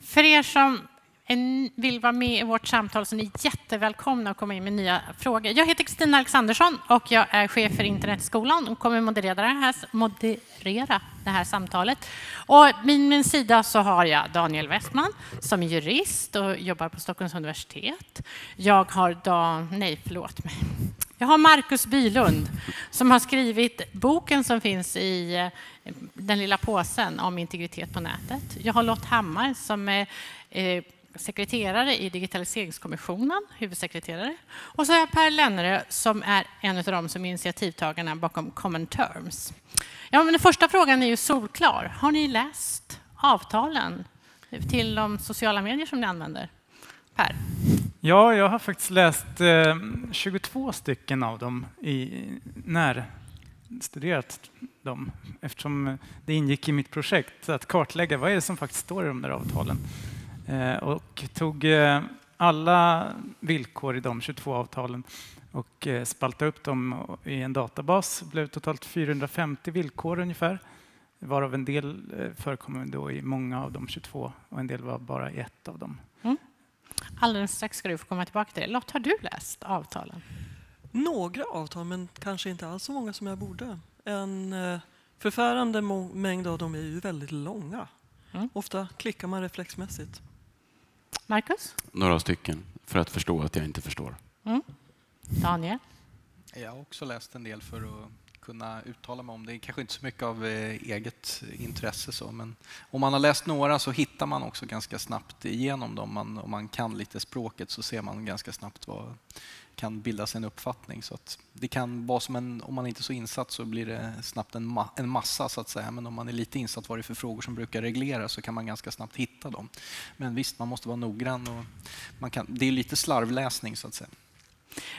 För er som vill vara med i vårt samtal så är ni jättevälkomna att komma in med nya frågor. Jag heter Kristina Alexandersson och jag är chef för Internetskolan och kommer moderera det här, moderera det här samtalet. Och vid min sida så har jag Daniel Westman som är jurist och jobbar på Stockholms universitet. Jag har Dan, nej förlåt mig. Jag har Markus Bylund som har skrivit boken som finns i eh, den lilla påsen om integritet på nätet. Jag har Lott Hammar som är eh, sekreterare i Digitaliseringskommissionen, huvudsekreterare. Och så har jag Per Lennerö som är en av de som är initiativtagarna bakom Common Terms. Ja, men den första frågan är ju solklar. Har ni läst avtalen till de sociala medier som ni använder? Per? Ja, jag har faktiskt läst eh, 22 stycken av dem i närstuderat dem eftersom det ingick i mitt projekt att kartlägga vad är det som faktiskt står i de där avtalen. Eh, och tog eh, alla villkor i de 22 avtalen och eh, spaltade upp dem i en databas. Det blev totalt 450 villkor ungefär, varav en del eh, förekommer då i många av de 22 och en del var bara i ett av dem. Mm. Alldeles strax ska du få komma tillbaka till det. Lott, har du läst avtalen? Några avtal, men kanske inte alls så många som jag borde. En förfärande mängd av dem är ju väldigt långa. Mm. Ofta klickar man reflexmässigt. Marcus? Några stycken, för att förstå att jag inte förstår. Mm. Daniel? Jag har också läst en del för att kunna uttala mig om det. Kanske inte så mycket av eh, eget intresse, så, men om man har läst några så hittar man också ganska snabbt igenom dem. Man, om man kan lite språket så ser man ganska snabbt vad kan bilda sig en uppfattning. Så att det kan vara som en, om man inte är så insatt så blir det snabbt en, ma en massa så att säga. Men om man är lite insatt vad det är för frågor som brukar regleras så kan man ganska snabbt hitta dem. Men visst, man måste vara noggrann och man kan, det är lite slarvläsning så att säga.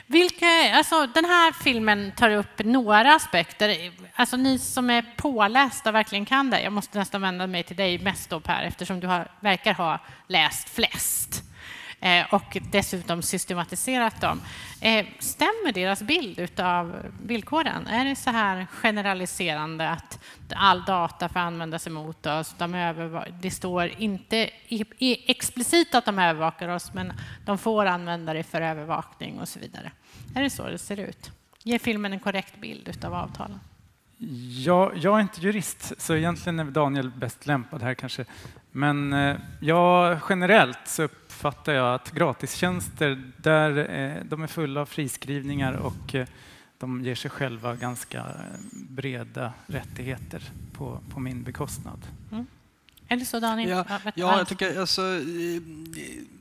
Vilka, alltså, den här filmen tar upp några aspekter. Alltså, ni som är pålästa och verkligen kan det. Jag måste nästan vända mig till dig mest då, Per, eftersom du har, verkar ha läst flest. Eh, och dessutom systematiserat dem. Eh, stämmer deras bild av villkoren? Är det så här generaliserande att all data får användas emot oss? De det står inte explicit att de övervakar oss, men de får använda det för övervakning och så vidare. Är det så det ser ut? Ger filmen en korrekt bild av avtalen? Ja, jag är inte jurist, så egentligen är Daniel bäst lämpad här kanske. Men eh, ja, generellt så uppfattar jag att gratistjänster, där, eh, de är fulla av friskrivningar och eh, de ger sig själva ganska breda rättigheter på, på min bekostnad. Mm. Det så, Daniel? Ja, ja jag tycker alltså,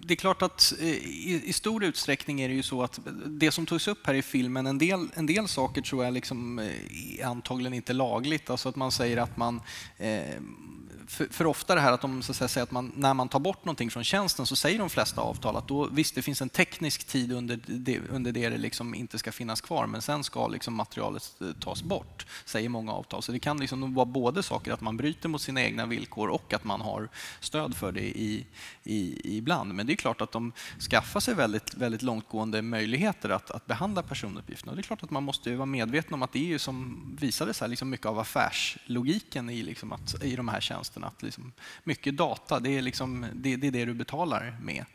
det är klart att i, i, stor utsträckning är det ju så att det som togs upp här i filmen, en del, en del saker tror jag liksom är antagligen inte lagligt. Alltså att man säger att man eh, för, för, ofta det här att de så att säger att man, när man tar bort någonting från tjänsten så säger de flesta avtal att då, visst, det finns en teknisk tid under det, under det det liksom inte ska finnas kvar, men sen ska liksom materialet eh, tas bort, säger många avtal. Så det kan liksom vara både saker att man bryter mot sina egna villkor och att man har stöd för det i, i, ibland. Men det är klart att de skaffar sig väldigt, väldigt långtgående möjligheter att, att behandla personuppgifterna. Och det är klart att man måste vara medveten om att det är ju som visades här, liksom mycket av affärslogiken i, liksom att, i de här tjänsterna tjänsten. Att liksom, mycket data, det är, liksom, det, det, är det du betalar med.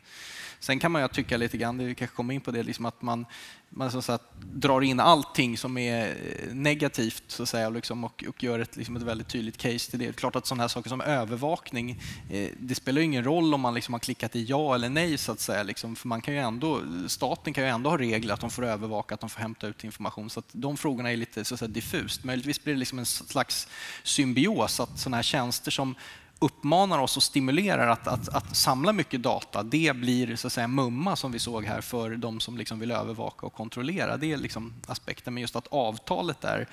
Sen kan man ju tycka lite grann, vi kanske kommer in på det, liksom att man, man så att drar in allting som är eh, negativt så att säga, liksom, och, och, gör ett, liksom ett väldigt tydligt case till det. Klart att sådana här saker som övervakning, eh, det spelar ingen roll om man liksom har klickat i ja eller nej så att säga. Liksom, för man kan ju ändå, staten kan ju ändå ha regler att de får övervaka, att de får hämta ut information. Så att de frågorna är lite så att säga, diffust. Möjligtvis blir det liksom en slags symbios, att sådana här tjänster som uppmanar oss och stimulerar att, att, att, samla mycket data, det blir så att säga mumma som vi såg här för de som liksom vill övervaka och kontrollera. Det är liksom aspekten. Men just att avtalet där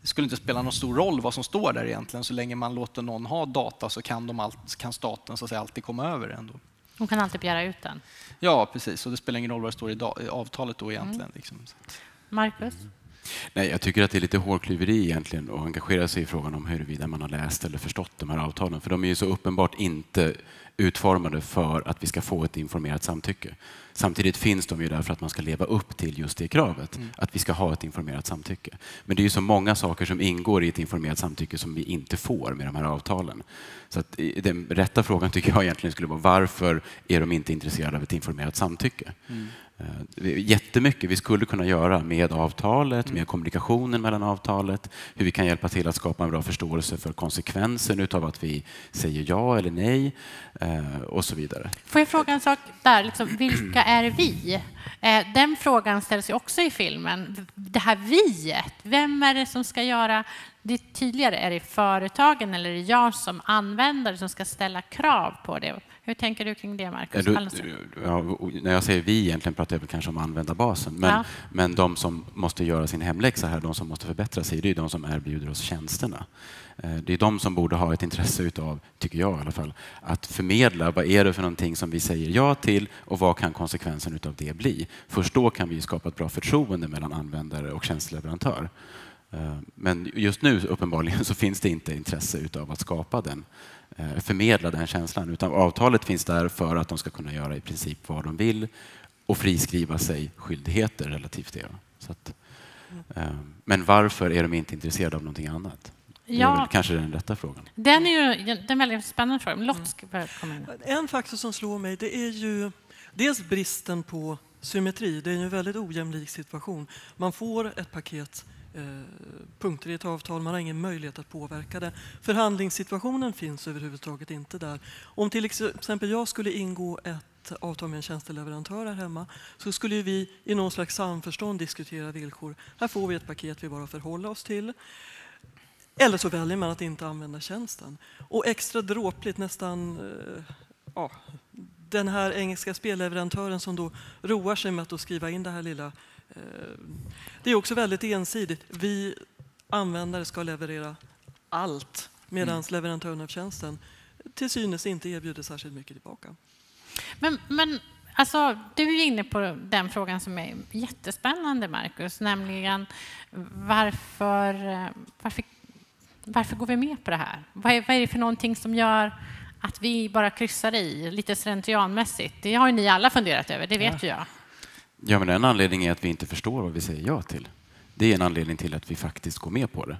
det skulle inte spela någon stor roll vad som står där egentligen. Så länge man låter någon ha data så kan, de all, kan staten så att säga, alltid komma över ändå. De kan alltid begära ut den? Ja, precis. Och det spelar ingen roll vad det står i, i avtalet då egentligen. Mm. Liksom. Marcus? Nej, jag tycker att det är lite hårklyveri egentligen att engagera sig i frågan om huruvida man har läst eller förstått de här avtalen. För de är ju så uppenbart inte utformade för att vi ska få ett informerat samtycke. Samtidigt finns de ju där för att man ska leva upp till just det kravet, mm. att vi ska ha ett informerat samtycke. Men det är ju så många saker som ingår i ett informerat samtycke som vi inte får med de här avtalen. Så att den rätta frågan tycker jag egentligen skulle vara varför är de inte intresserade av ett informerat samtycke? Mm. Eh, jättemycket vi skulle kunna göra med avtalet, mm. med kommunikationen mellan avtalet, hur vi kan hjälpa till att skapa en bra förståelse för konsekvensen av att vi säger ja eller nej eh, och så vidare. Får jag fråga en sak där? Liksom, vilka är vi? Eh, den frågan ställs ju också i filmen. Det här viet, vem är det som ska göra det tydligare? Är det företagen eller är det jag som användare som ska ställa krav på det? Hur tänker du kring det, Marcus? Ja, när jag säger vi egentligen pratar jag kanske om användarbasen. Men, ja. men de som måste göra sin hemläxa här, de som måste förbättra sig, det är de som erbjuder oss tjänsterna. Eh, det är de som borde ha ett intresse utav, tycker jag i alla fall, att förmedla vad är det för någonting som vi säger ja till och vad kan konsekvensen utav det bli? Först då kan vi skapa ett bra förtroende mellan användare och tjänsteleverantör. Eh, men just nu uppenbarligen så finns det inte intresse utav att skapa den Eh, förmedla den känslan. Utan avtalet finns där för att de ska kunna göra i princip vad de vill och friskriva sig skyldigheter relativt det. Så att, eh, men varför är de inte intresserade av någonting annat? Det är kanske den rätta frågan. Den är ju den är väldigt spännande fråga. Lott komma in. En faktor som slår mig det är ju dels bristen på symmetri. Det är en väldigt ojämlik situation. Man får ett paket Eh, punkter i ett avtal. Man har ingen möjlighet att påverka det. Förhandlingssituationen finns överhuvudtaget inte där. Om till exempel jag skulle ingå ett avtal med en tjänsteleverantör här hemma så skulle vi i någon slags samförstånd diskutera villkor. Här får vi ett paket vi bara förhåller oss till. Eller så väljer man att inte använda tjänsten. Och extra dråpligt, nästan eh, ja, den här engelska spelleverantören som då roar sig med att skriva in det här lilla det är också väldigt ensidigt. Vi användare ska leverera allt medan mm. leverantören av tjänsten till synes inte erbjuder särskilt mycket tillbaka. Men, men alltså, du är inne på den frågan som är jättespännande, Marcus, nämligen varför, varför, varför går vi med på det här? Vad är, vad är det för någonting som gör att vi bara kryssar i lite slentrianmässigt? Det har ju ni alla funderat över, det vet ja. jag. Ja, men en anledning är att vi inte förstår vad vi säger ja till. Det är en anledning till att vi faktiskt går med på det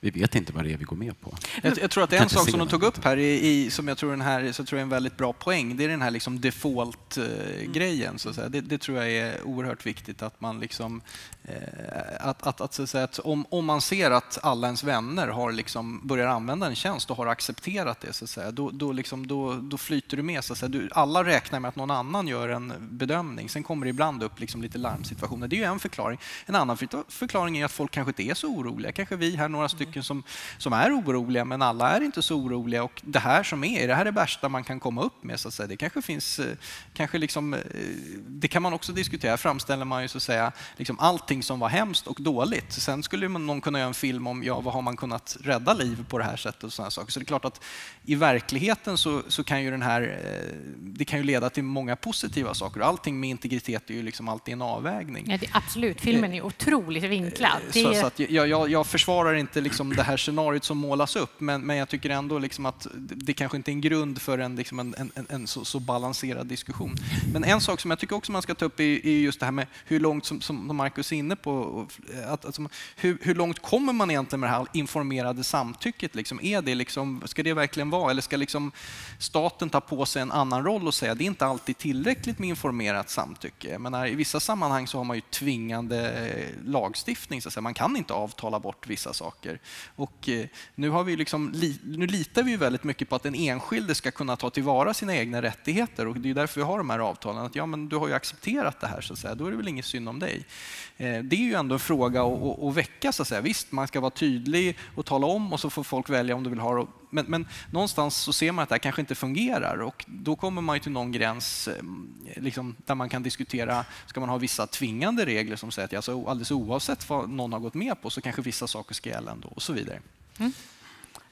vi vet inte vad det är vi går med på. Jag, jag tror att en sak som de tog upp här, i, i, som jag tror, den här, så tror jag är en väldigt bra poäng, det är den här liksom default-grejen. Mm. Det, det, tror jag är oerhört viktigt att man liksom... Eh, att, att, att, så att, säga, att om, om man ser att alla ens vänner har liksom börjar använda en tjänst och har accepterat det, så att säga, då, då, liksom, då, då flyter du med. Så att säga. Du, alla räknar med att någon annan gör en bedömning. Sen kommer det ibland upp liksom lite larmsituationer. Det är ju en förklaring. En annan förklaring är att folk kanske inte är så oroliga. Kanske vi här, några stycken stycken som, som är oroliga, men alla är inte så oroliga. Och det här som är, det här är det värsta man kan komma upp med. Så att säga. Det kanske finns, eh, kanske liksom, eh, det kan man också diskutera. Framställer man ju så att säga liksom allting som var hemskt och dåligt. Sen skulle någon kunna göra en film om ja, vad har man kunnat rädda liv på det här sättet och sådana saker. Så det är klart att i verkligheten så, så kan ju den här, eh, det kan ju leda till många positiva saker. Allting med integritet är ju liksom alltid en avvägning. Ja, absolut, filmen är otroligt vinklad. Så, så att jag, jag, jag försvarar inte inte liksom det här scenariot som målas upp. Men, men jag tycker ändå liksom att det kanske inte är en grund för en, liksom en, en, en så, så, balanserad diskussion. Men en sak som jag tycker också man ska ta upp är, är just det här med hur långt, som, som Marcus är inne på, att, alltså, hur, hur, långt kommer man egentligen med det här informerade samtycket? Liksom? Är det liksom, ska det verkligen vara, eller ska liksom staten ta på sig en annan roll och säga att det är inte alltid tillräckligt med informerat samtycke? Men I vissa sammanhang så har man ju tvingande eh, lagstiftning, så att säga. man kan inte avtala bort vissa saker. Och eh, nu, har vi liksom, nu litar vi väldigt mycket på att den enskilde ska kunna ta tillvara sina egna rättigheter och det är därför vi har de här avtalen. Att ja, men du har ju accepterat det här, så att säga. då är det väl inget synd om dig. Eh, det är ju ändå en fråga att, att väcka. Så att säga. Visst, man ska vara tydlig och tala om och så får folk välja om de vill ha det. Men, men någonstans så ser man att det här kanske inte fungerar och då kommer man till någon gräns eh, liksom, där man kan diskutera, ska man ha vissa tvingande regler som säger att alltså, alldeles oavsett vad någon har gått med på så kanske vissa saker ska gälla ändå och så vidare. Mm.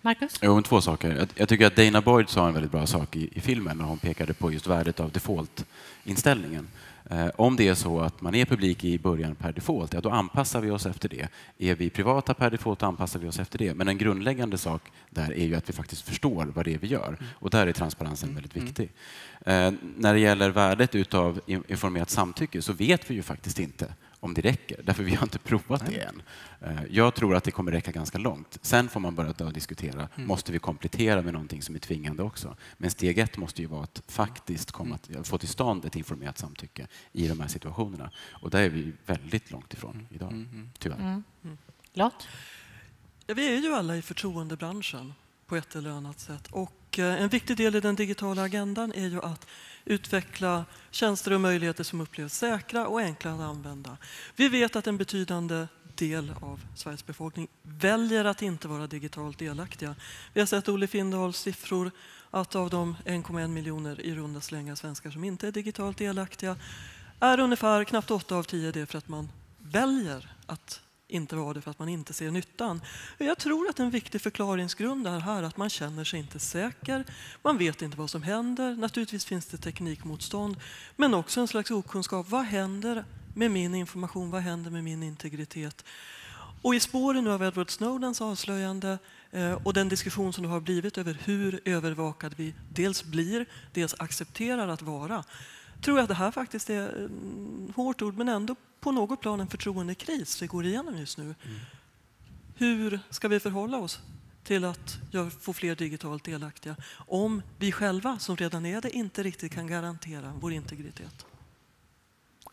Marcus? Jo, två saker. Jag, tycker att Dana Boyd sa en väldigt bra sak i, i filmen när hon pekade på just värdet av default-inställningen. Eh, om det är så att man är publik i början per default, ja, då anpassar vi oss efter det. Är vi privata per default anpassar vi oss efter det. Men en grundläggande sak där är ju att vi faktiskt förstår vad det är vi gör. Och där är transparensen väldigt mm. viktig. Eh, när det gäller värdet utav informerat samtycke så vet vi ju faktiskt inte om det räcker, därför vi har inte provat det än. Eh, jag tror att det kommer räcka ganska långt. Sen får man börja diskutera, mm. måste vi komplettera med någonting som är tvingande också? Men steg ett måste ju vara att faktiskt komma mm. att, få till stånd ett informerat samtycke i de här situationerna. Och där är vi väldigt långt ifrån mm. idag, mm. tyvärr. Mm. Mm. Lott? Ja, vi är ju alla i förtroendebranschen på ett eller annat sätt. Och eh, en viktig del i den digitala agendan är ju att utveckla tjänster och möjligheter som upplevs säkra och enkla att använda. Vi vet att en betydande del av Sveriges befolkning väljer att inte vara digitalt delaktiga. Vi har sett Olle Findahls siffror att av de 1,1 miljoner i runda slängar svenskar som inte är digitalt delaktiga är ungefär knappt 8 av 10 det för att man väljer att inte vara det för att man inte ser nyttan. Jag tror att en viktig förklaringsgrund är här att man känner sig inte säker, man vet inte vad som händer, naturligtvis finns det teknikmotstånd, men också en slags okunskap. Vad händer med min information? Vad händer med min integritet? Och i spåren av Edward Snowdens avslöjande eh, och den diskussion som det har blivit över hur övervakad vi dels blir, dels accepterar att vara, tror jag att det här faktiskt är mm, hårt ord, men ändå på något plan en förtroendekris vi går igenom just nu. Mm. Hur ska vi förhålla oss till att få fler digitalt delaktiga om vi själva, som redan är det, inte riktigt kan garantera vår integritet?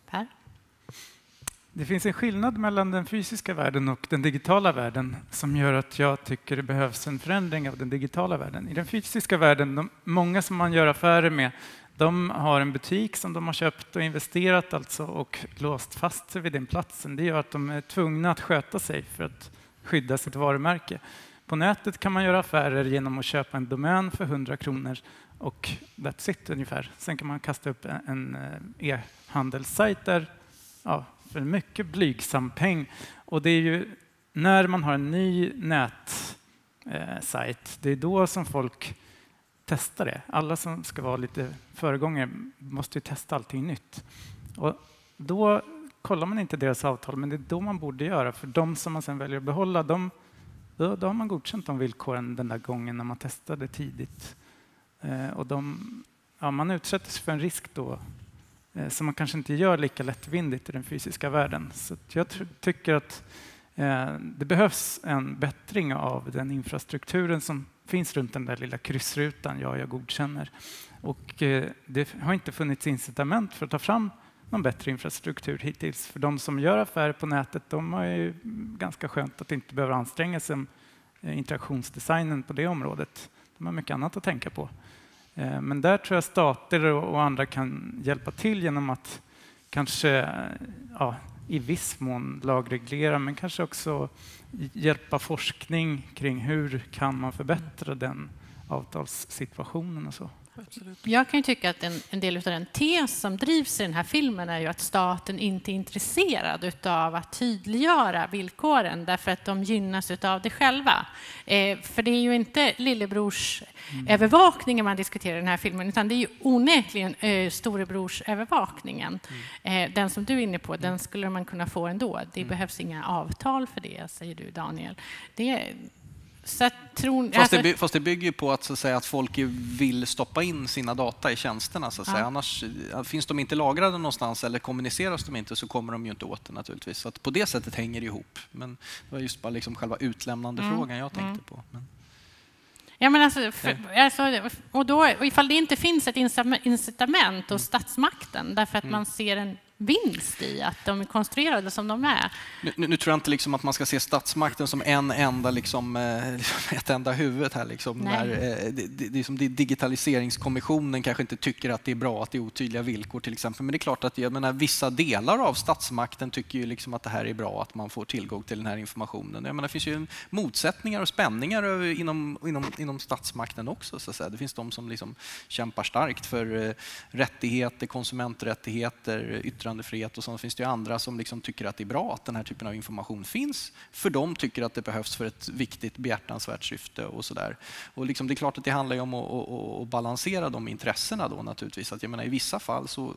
Per? Det finns en skillnad mellan den fysiska världen och den digitala världen som gör att jag tycker det behövs en förändring av den digitala världen. I den fysiska världen, de, många som man gör affärer med, de har en butik som de har köpt och investerat alltså och låst fast sig vid den platsen. Det gör att de är tvungna att sköta sig för att skydda sitt varumärke. På nätet kan man göra affärer genom att köpa en domän för 100 kronor och that's it ungefär. Sen kan man kasta upp en eh, e-handelssajt där ja, för en mycket blygsam peng. Och det är ju när man har en ny nätsajt, eh, det är då som folk testa det. Alla som ska vara lite föregångare måste ju testa allting nytt. Och då kollar man inte deras avtal, men det är då man borde göra. För de som man sen väljer att behålla, de, då, då har man godkänt de villkoren den där gången när man testade tidigt. Eh, och de, ja, man utsätter sig för en risk då eh, som man kanske inte gör lika lättvindigt i den fysiska världen. Så jag tycker att eh, det behövs en bättring av den infrastrukturen som finns runt den där lilla kryssrutan, ja, jag godkänner. Och eh, det har inte funnits incitament för att ta fram någon bättre infrastruktur hittills. För de som gör affärer på nätet, de har ju ganska skönt att inte behöva anstränga sig om eh, interaktionsdesignen på det området. De har mycket annat att tänka på. Eh, men där tror jag stater och andra kan hjälpa till genom att kanske ja, i viss mån lagreglera, men kanske också hjälpa forskning kring hur kan man förbättra den avtalssituationen och så. Absolut. Jag kan tycka att en, en, del av den tes som drivs i den här filmen är ju att staten inte är intresserad av att tydliggöra villkoren därför att de gynnas av det själva. Eh, för det är ju inte lillebrors mm. övervakningen man diskuterar i den här filmen utan det är ju onekligen eh, storebrorsövervakningen. Mm. Eh, den som du är inne på, den skulle man kunna få ändå. Det mm. behövs inga avtal för det, säger du Daniel. Det, så tror, fast, det, alltså- fast det bygger ju på att, så att, säga, att folk vill stoppa in sina data i tjänsterna. Så att ja. säga. Annars, finns de inte lagrade någonstans eller kommuniceras de inte så kommer de ju inte åt det naturligtvis. Så på det sättet hänger det ihop. Men det var just bara liksom själva utlämnande mm. frågan jag tänkte mm. på. Men. Ja, men alltså, för, alltså, och då, ifall det inte finns ett incitament hos mm. statsmakten därför att mm. man ser en vinst i att de är konstruerade som de är. Nu, nu tror jag inte liksom att man ska se statsmakten som en enda, liksom, eh, ett enda huvud här. Liksom, när, eh, det, det, det, som digitaliseringskommissionen kanske inte tycker att det är bra att det är otydliga villkor till exempel. Men det är klart att jag menar, vissa delar av statsmakten tycker ju liksom att det här är bra, att man får tillgång till den här informationen. Jag menar, det finns ju motsättningar och spänningar inom, inom, inom statsmakten också. Så att säga. Det finns de som liksom kämpar starkt för eh, rättigheter, konsumenträttigheter, yttrandefrihet yttrandefrihet och så finns det andra som liksom tycker att det är bra att den här typen av information finns. För de tycker att det behövs för ett viktigt behjärtansvärt syfte och sådär. Och liksom, det är klart att det handlar om att, att, att, balansera de intressena då naturligtvis. Att jag menar, I vissa fall så,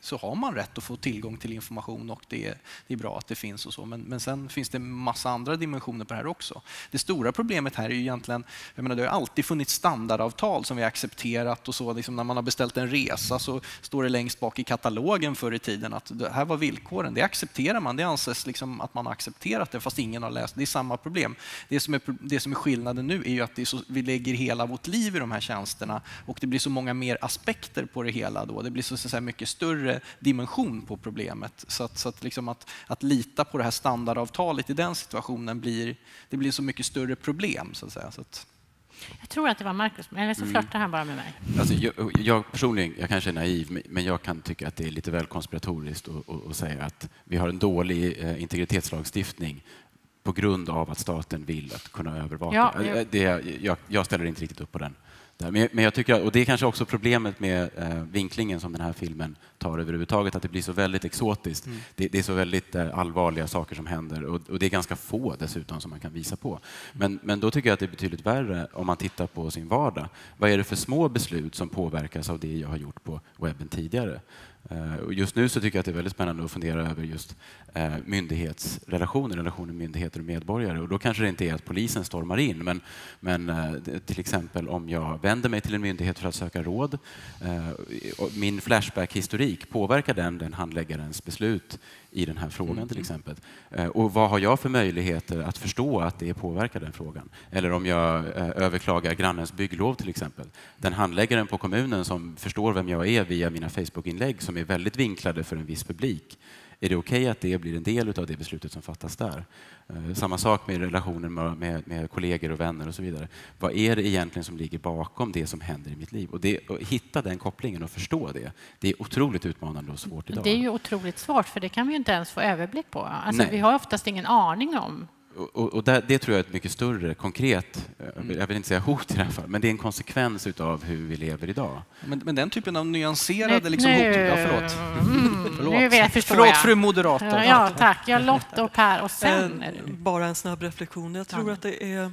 så har man rätt att få tillgång till information och det, det är bra att det finns och så. Men, men sen finns det massa andra dimensioner på det här också. Det stora problemet här är ju egentligen, jag menar, det har alltid funnits standardavtal som vi har accepterat och så. Liksom när man har beställt en resa så står det längst bak i katalogen förr i tiden att det här var villkoren. Det accepterar man. Det anses liksom att man har accepterat det fast ingen har läst. Det är samma problem. Det som är, det som är skillnaden nu är ju att så, vi lägger hela vårt liv i de här tjänsterna och det blir så många mer aspekter på det hela då. Det blir så, så mycket större dimension på problemet. Så att, så att, liksom att, att lita på det här standardavtalet i den situationen blir, det blir så mycket större problem. Så att säga. Så att, jag tror att det var Marcus, eller så mm. flörtar han bara med mig. Alltså, jag, jag, personligen, jag kanske är naiv, men jag kan tycka att det är lite väl konspiratoriskt att säga att vi har en dålig eh, integritetslagstiftning på grund av att staten vill att kunna övervaka. Ja. Eh, det, jag, jag ställer inte riktigt upp på den. Men, jag tycker, och det är kanske också problemet med eh, vinklingen som den här filmen tar överhuvudtaget, att det blir så väldigt exotiskt. Mm. Det, det, är så väldigt eh, allvarliga saker som händer och, och, det är ganska få dessutom som man kan visa på. Men, men då tycker jag att det är betydligt värre om man tittar på sin vardag. Vad är det för små beslut som påverkas av det jag har gjort på webben tidigare? Eh, just nu så tycker jag att det är väldigt spännande att fundera över just eh, myndighetsrelationer, relationer myndigheter och medborgare. Och då kanske det inte är att polisen stormar in, men, men eh, till exempel om jag vänder mig till en myndighet för att söka råd, min Flashback-historik, påverkar den den handläggarens beslut i den här frågan mm. till exempel? Och vad har jag för möjligheter att förstå att det påverkar den frågan? Eller om jag överklagar grannens bygglov till exempel. Den handläggaren på kommunen som förstår vem jag är via mina Facebook-inlägg som är väldigt vinklade för en viss publik. Är det okej okay att det blir en del av det beslutet som fattas där? Eh, samma sak med relationer med, med, med, kollegor och vänner och så vidare. Vad är det egentligen som ligger bakom det som händer i mitt liv? Och det, att hitta den kopplingen och förstå det, det är otroligt utmanande och svårt idag. Det är ju otroligt svårt, för det kan vi inte ens få överblick på. Alltså, vi har oftast ingen aning om och, och där, det tror jag är ett mycket större, konkret, mm. jag vill inte säga hot i det här fallet, men det är en konsekvens av hur vi lever idag. Men, men den typen av nyanserade liksom, hot... Ja, förlåt. Mm, förlåt. Nu vet, förlåt fru moderator. Ja, ja, tack. Jag Lotta och Per och sen... En, bara en snabb reflektion. Jag tror ja. att det är...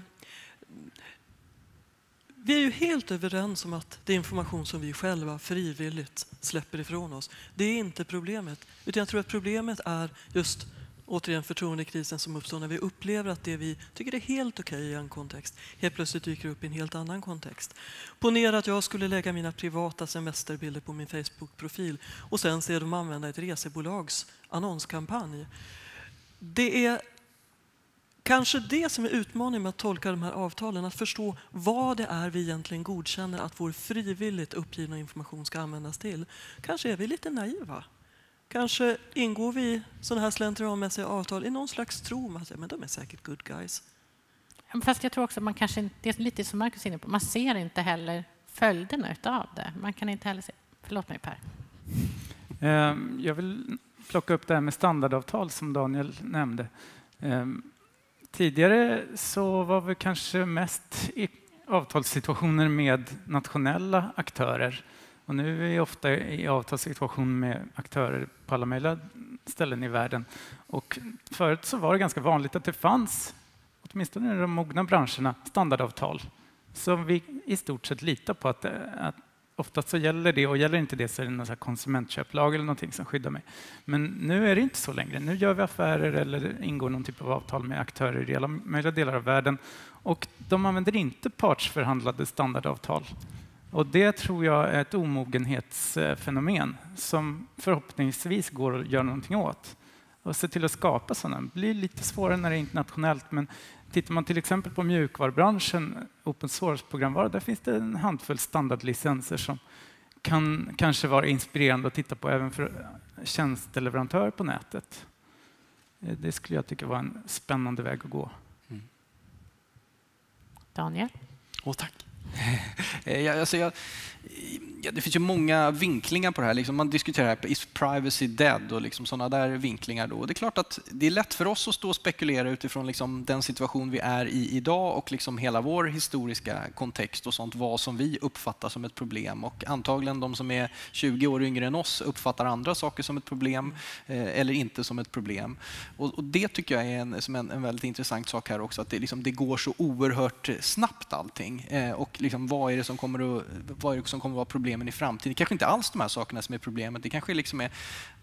Vi är ju helt överens om att det är information som vi själva frivilligt släpper ifrån oss. Det är inte problemet. Utan jag tror att problemet är just återigen förtroendekrisen som uppstår när vi upplever att det vi tycker är helt okej okay i en kontext helt plötsligt dyker upp i en helt annan kontext. Ponera att jag skulle lägga mina privata semesterbilder på min Facebook-profil och sen se dem använda ett resebolags annonskampanj. Det är kanske det som är utmaningen med att tolka de här avtalen, att förstå vad det är vi egentligen godkänner att vår frivilligt uppgivna information ska användas till. Kanske är vi lite naiva. Kanske ingår vi sådana här slentrianmässiga avtal i någon slags tro att men de är säkert good guys. Fast jag tror också att man kanske, det är lite som Marcus är inne på, man ser inte heller följderna av det. Man kan inte heller se... Förlåt mig Per. Ehm, jag vill plocka upp det här med standardavtal som Daniel nämnde. Ehm, tidigare så var vi kanske mest i avtalssituationer med nationella aktörer och nu är vi ofta i avtalssituation med aktörer på alla möjliga ställen i världen. Och förut så var det ganska vanligt att det fanns, åtminstone i de mogna branscherna, standardavtal som vi i stort sett litar på att, att oftast så gäller det och gäller inte det så är det någon konsumentköplag eller någonting som skyddar mig. Men nu är det inte så längre. Nu gör vi affärer eller ingår någon typ av avtal med aktörer i alla möjliga delar av världen och de använder inte partsförhandlade standardavtal och det tror jag är ett omogenhetsfenomen som förhoppningsvis går att göra någonting åt och se till att skapa sådana. Det blir lite svårare när det är internationellt, men tittar man till exempel på mjukvarubranschen, open source-programvara, där finns det en handfull standardlicenser som kan kanske vara inspirerande att titta på även för tjänsteleverantörer på nätet. Det skulle jag tycka var en spännande väg att gå. Mm. Daniel? Oh, tack. Eh, jag, alltså jag, ja, det finns ju många vinklingar på det här. Liksom man diskuterar här, is privacy dead och liksom sådana där vinklingar. Då. Och det är klart att det är lätt för oss att stå och spekulera utifrån liksom den situation vi är i idag och liksom hela vår historiska kontext och sånt, vad som vi uppfattar som ett problem. Och antagligen de som är 20 år yngre än oss uppfattar andra saker som ett problem eh, eller inte som ett problem. Och, och det tycker jag är en, som en, en, väldigt intressant sak här också, att det, liksom, det går så oerhört snabbt allting. Eh, och liksom, vad är det som kommer att, vad är det som kommer att vara problemen i framtiden? Det kanske inte alls de här sakerna som är problemet. Det kanske liksom är,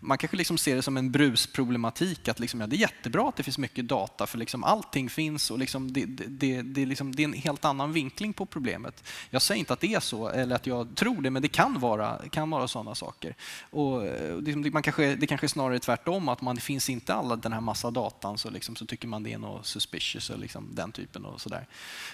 man kanske liksom ser det som en brusproblematik. Att liksom, ja, det är jättebra att det finns mycket data för liksom allting finns och liksom det, det, det, liksom, det är en helt annan vinkling på problemet. Jag säger inte att det är så eller att jag tror det, men det kan vara, kan vara sådana saker. Och eh, det, man kanske, det kanske är snarare tvärtom, att man det finns inte all den här massa datan så, liksom, så tycker man det är något suspicious och liksom den typen och sådär.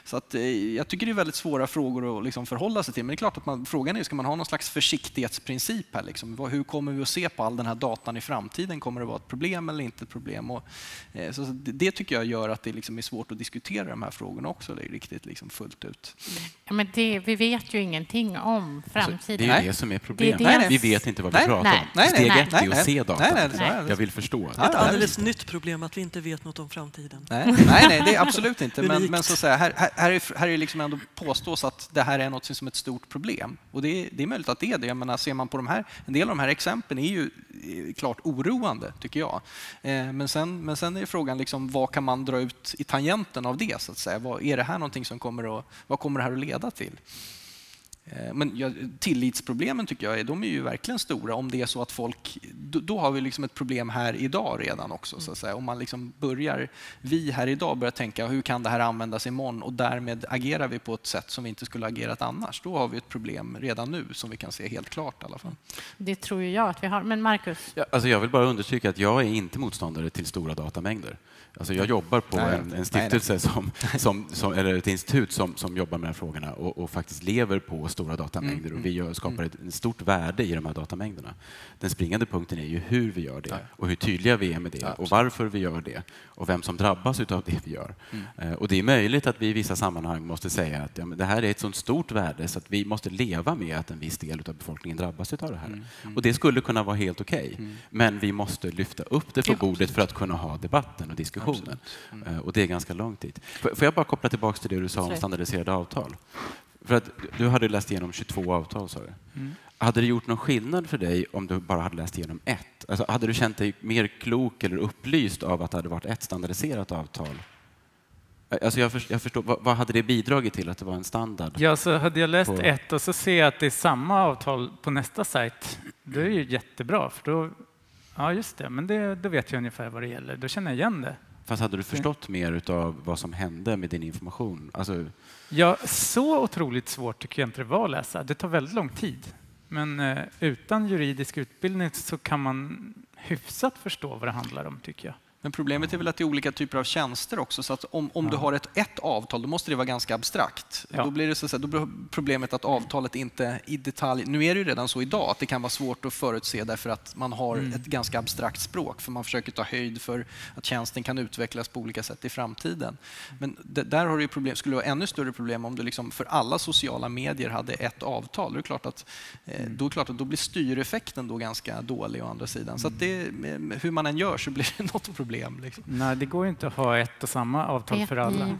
Så att, eh, jag tycker det är väldigt svåra frågor att liksom förhålla sig till. Men det är klart att man, frågan är, ska man ha någon slags försiktighetsprincip här? Liksom? Hur kommer vi att se på all den här datan i framtiden? Kommer det vara ett problem eller inte ett problem? Och, eh, så det tycker jag gör att det liksom är svårt att diskutera de här frågorna också det är riktigt liksom fullt ut. Ja, men det, vi vet ju ingenting om framtiden. Alltså, det är det som är problemet. Det är det. Vi vet inte vad vi nej, pratar nej, om. Nej, Steg nej, ett är att se datan. Jag vill förstå. Det är ett alldeles nytt problem att vi inte vet något om framtiden. Nej, nej, det är absolut inte. men, men så att säga, här, här, är, här är liksom ändå påstås att det här är något som ett stort problem. Och det är, det är möjligt att det är det. Jag menar, ser man på de här, en del av de här exemplen är ju Eh, klart oroande, tycker jag. Eh, men sen, men sen är frågan liksom, vad kan man dra ut i tangenten av det? så att säga? Vad, är det här någonting som kommer att, vad kommer det här att leda till? Eh, men ja, tillitsproblemen tycker jag de är ju verkligen stora. Om det är så att folk... Då, då har vi liksom ett problem här idag redan också. Så att säga. Om man liksom börjar, vi här idag börjar tänka hur kan det här användas imorgon och därmed agerar vi på ett sätt som vi inte skulle agerat annars. Då har vi ett problem redan nu som vi kan se helt klart i alla fall. Det tror jag att vi har. Men Marcus? Ja, alltså jag vill bara understryka att jag är inte motståndare till stora datamängder. Alltså jag jobbar på nej, en, en, stiftelse, nej, Som, som, som, eller ett institut som, som jobbar med de här frågorna och, och faktiskt lever på stora datamängder mm, och vi gör, skapar mm. ett, ett stort värde i de här datamängderna. Den springande punkten är ju hur vi gör det och hur tydliga vi är med det ja, och varför vi gör det och vem som drabbas av det vi gör. Mm. Eh, och det är möjligt att vi i vissa sammanhang måste säga att ja, det här är ett så stort värde så att vi måste leva med att en viss del av befolkningen drabbas av det här. Mm, mm. Och det skulle kunna vara helt okej, okay, mm. men vi måste lyfta upp det på bordet för att kunna ha debatten och diskussionen. Mm. Och det är ganska lång tid. Får jag bara koppla tillbaka till det du sa om standardiserade avtal? För att du hade läst igenom 22 avtal, sa du. Mm. Hade det gjort någon skillnad för dig om du bara hade läst igenom ett? Alltså, hade du känt dig mer klok eller upplyst av att det hade varit ett standardiserat avtal? Alltså jag, förstår, jag förstår, vad, vad, hade det bidragit till att det var en standard? Ja, så hade jag läst på... ett och så ser jag att det är samma avtal på nästa sajt, då är det ju jättebra, för då Ja, just det. Men det, då vet jag ungefär vad det gäller. Då känner jag igen det. Fast hade du förstått mer av vad som hände med din information? Alltså... Ja, så otroligt svårt tycker jag inte det var att läsa. Det tar väldigt lång tid. Men eh, utan juridisk utbildning så kan man hyfsat förstå vad det handlar om, tycker jag. Men problemet är väl att det är olika typer av tjänster också. Så att om, om ja. du har ett, ett avtal, då måste det vara ganska abstrakt. Ja. Då blir det så, då blir problemet att avtalet inte i detalj... Nu är det ju redan så idag att det kan vara svårt att förutse därför att man har mm. ett ganska abstrakt språk. För man försöker ta höjd för att tjänsten kan utvecklas på olika sätt i framtiden. Men det, där har du problem, skulle det vara ännu större problem om du liksom för alla sociala medier hade ett avtal. Då är det klart att, eh, mm. då, är klart att då blir styreffekten då ganska dålig å andra sidan. Så det, hur man än gör så blir det något problem problem. Liksom. Nej, det går inte att ha ett och samma avtal Vet för alla. Ni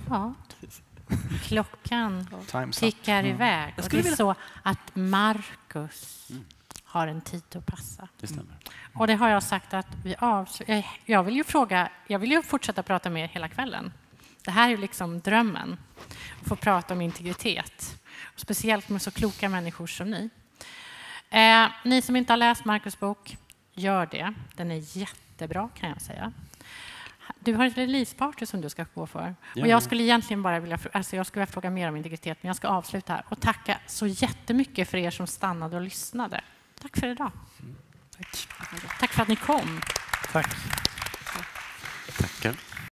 Klockan tickar mm. iväg. Och det är så att Marcus mm. har en tid att passa. Det stämmer. Mm. Och det har jag sagt att vi avslutar. Jag vill ju fråga, jag vill ju fortsätta prata med er hela kvällen. Det här är liksom drömmen, att få prata om integritet. Speciellt med så kloka människor som ni. Eh, ni som inte har läst Marcus bok, gör det. Den är jättebra kan jag säga. Du har ett releaseparty som du ska gå för. Ja. Och jag skulle egentligen bara vilja, alltså jag skulle vilja fråga mer om integritet, men jag ska avsluta här och tacka så jättemycket för er som stannade och lyssnade. Tack för idag. Mm. Tack. Tack för att ni kom. Tack. Tackar.